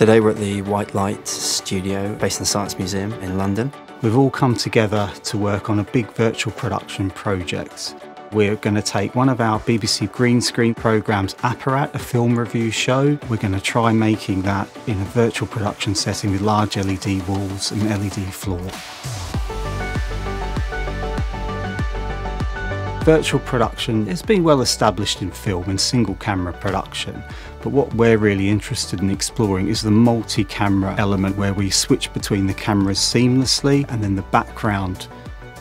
Today we're at the White Light Studio based in the Science Museum in London. We've all come together to work on a big virtual production project. We're going to take one of our BBC green screen programmes, Aparat, a film review show. We're going to try making that in a virtual production setting with large LED walls and LED floor. Virtual production has been well established in film and single camera production, but what we're really interested in exploring is the multi camera element where we switch between the cameras seamlessly and then the background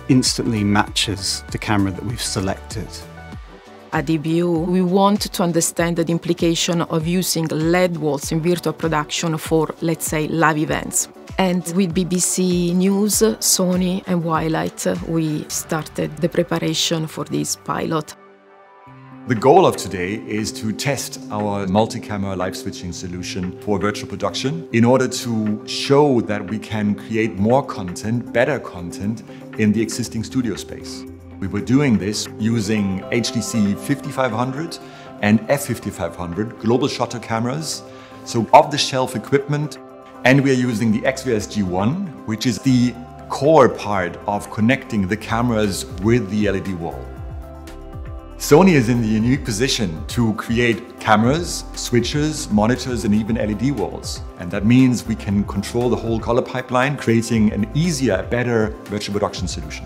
instantly matches the camera that we've selected. At EBU, we want to understand the implication of using LED walls in virtual production for, let's say, live events. And with BBC News, Sony and White Light, we started the preparation for this pilot. The goal of today is to test our multi-camera live switching solution for virtual production in order to show that we can create more content, better content in the existing studio space. We were doing this using HDC 5500 and F5500 global shutter cameras, so off-the-shelf equipment and we are using the XVS G1, which is the core part of connecting the cameras with the LED wall. Sony is in the unique position to create cameras, switches, monitors, and even LED walls. And that means we can control the whole color pipeline, creating an easier, better virtual production solution.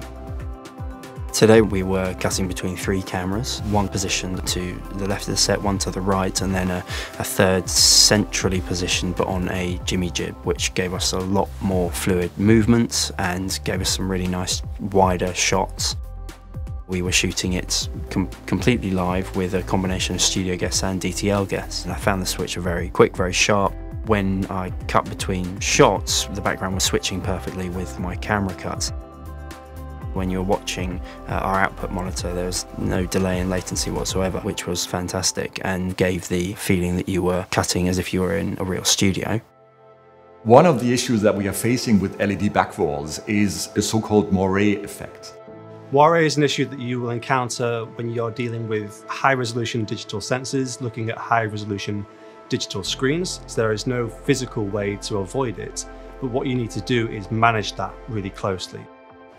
Today we were cutting between three cameras, one positioned to the left of the set, one to the right, and then a, a, third centrally positioned but on a jimmy jib, which gave us a lot more fluid movements and gave us some really nice wider shots. We were shooting it com completely live with a combination of studio guests and DTL guests. And I found the switcher very quick, very sharp. When I cut between shots, the background was switching perfectly with my camera cuts. When you're watching uh, our output monitor, there was no delay in latency whatsoever, which was fantastic and gave the feeling that you were cutting as if you were in a real studio. One of the issues that we are facing with LED backwalls is the so-called moire effect. Moire is an issue that you will encounter when you're dealing with high-resolution digital sensors, looking at high-resolution digital screens. So there is no physical way to avoid it, but what you need to do is manage that really closely.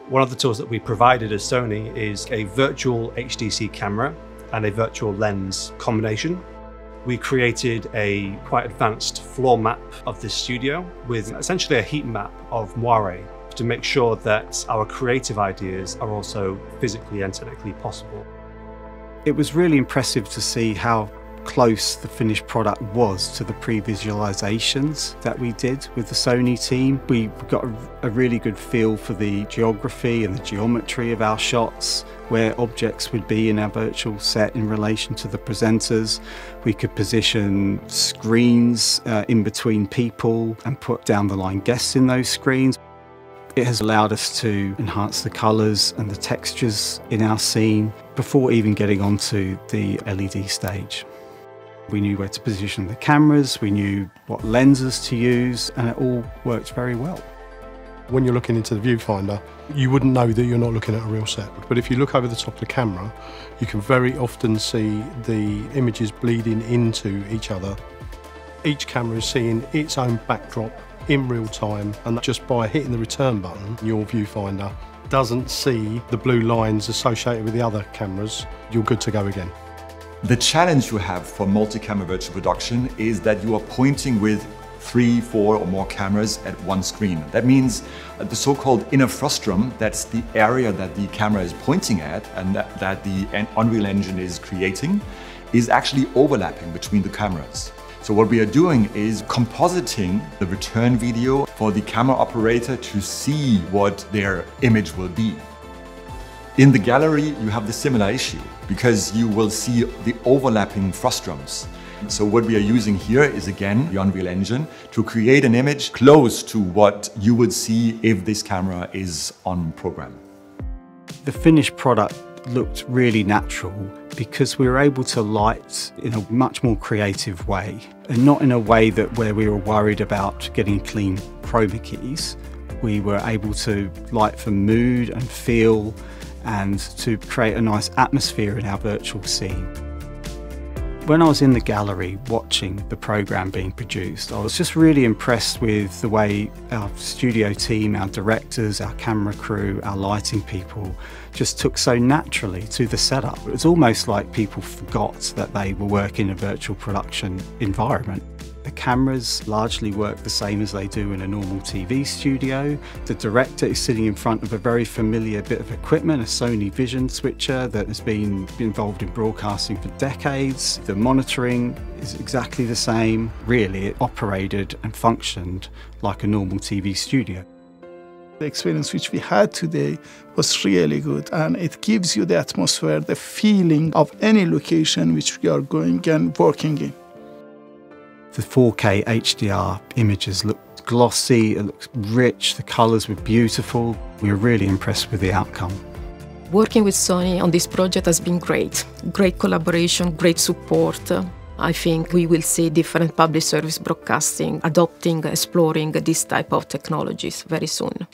One of the tools that we provided as Sony is a virtual HDC camera and a virtual lens combination. We created a quite advanced floor map of this studio with essentially a heat map of moire to make sure that our creative ideas are also physically and technically possible. It was really impressive to see how close the finished product was to the pre-visualizations that we did with the Sony team. We got a, really good feel for the geography and the geometry of our shots, where objects would be in our virtual set in relation to the presenters. We could position screens uh, in between people and put down the line guests in those screens. It has allowed us to enhance the colours and the textures in our scene before even getting onto the LED stage. We knew where to position the cameras, we knew what lenses to use, and it all worked very well. When you're looking into the viewfinder, you wouldn't know that you're not looking at a real set. But if you look over the top of the camera, you can very often see the images bleeding into each other. Each camera is seeing its own backdrop in real time, and just by hitting the return button, your viewfinder doesn't see the blue lines associated with the other cameras, you're good to go again. The challenge you have for multi-camera virtual production is that you are pointing with three, four or more cameras at one screen. That means the so-called inner frustum, that's the area that the camera is pointing at and that, that the Unreal Engine is creating, is actually overlapping between the cameras. So what we are doing is compositing the return video for the camera operator to see what their image will be. In the gallery, you have the similar issue because you will see the overlapping frustrums. So what we are using here is again the Unreal Engine to create an image close to what you would see if this camera is on program. The finished product looked really natural because we were able to light in a much more creative way and not in a way that where we were worried about getting clean chroma keys. We were able to light for mood and feel and to create a nice atmosphere in our virtual scene. When I was in the gallery watching the programme being produced, I was just really impressed with the way our studio team, our directors, our camera crew, our lighting people just took so naturally to the setup. It was almost like people forgot that they were working in a virtual production environment. Cameras largely work the same as they do in a normal TV studio. The director is sitting in front of a very familiar bit of equipment, a Sony Vision switcher that has been involved in broadcasting for decades. The monitoring is exactly the same. Really, it operated and functioned like a normal TV studio. The experience which we had today was really good and it gives you the atmosphere, the feeling of any location which we are going and working in. The 4K HDR images looked glossy, it looked rich, the colours were beautiful. We were really impressed with the outcome. Working with Sony on this project has been great. Great collaboration, great support. I think we will see different public service broadcasting adopting, exploring this type of technologies very soon.